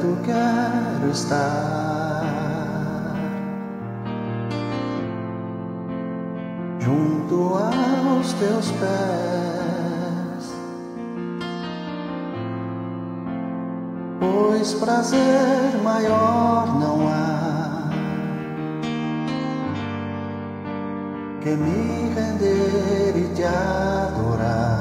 perto quero estar, junto aos teus pés, pois prazer maior não há que me render e te adorar.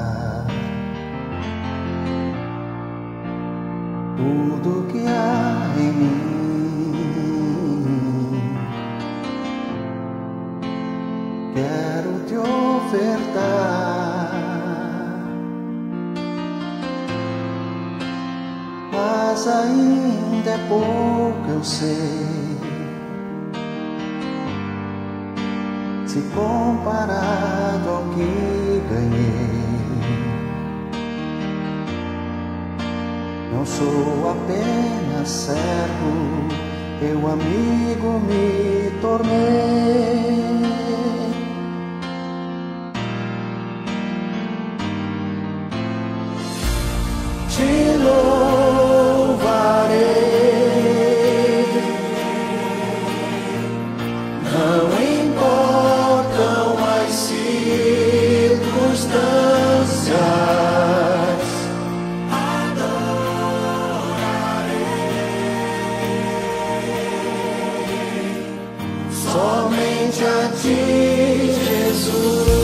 Ofertar, mas ainda é pouco, eu sei. Se comparado ao que ganhei. Não sou apenas servo, teu amigo me tornei. Somente a ti, Jesus.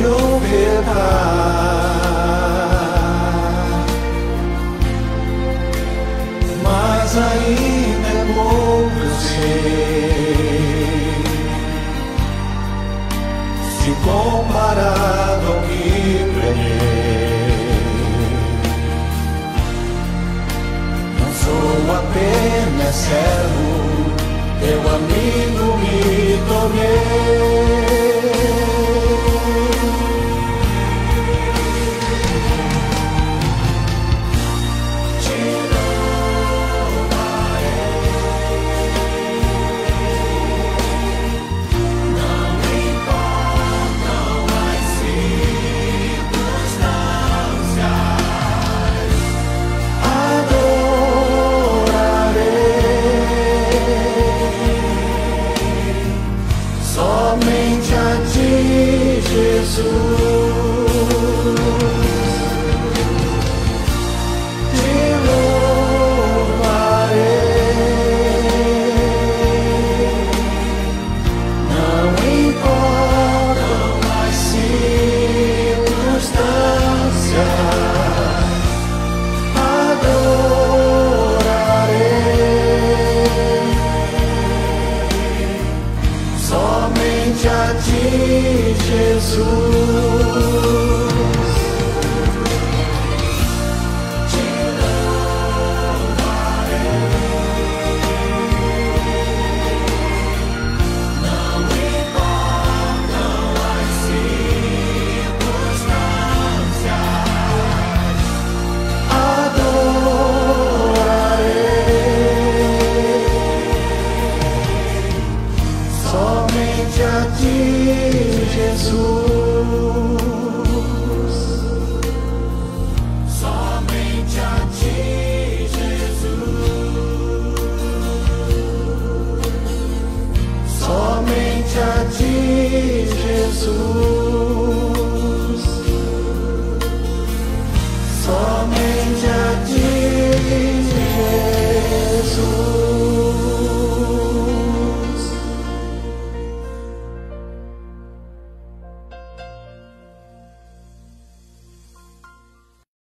Ofertar, mas ainda é pouco, eu sei. Se comparado ao que ganhei. Não sou apenas servo, teu amigo me tornei. Jesus. de Jesus. ti, Jesus.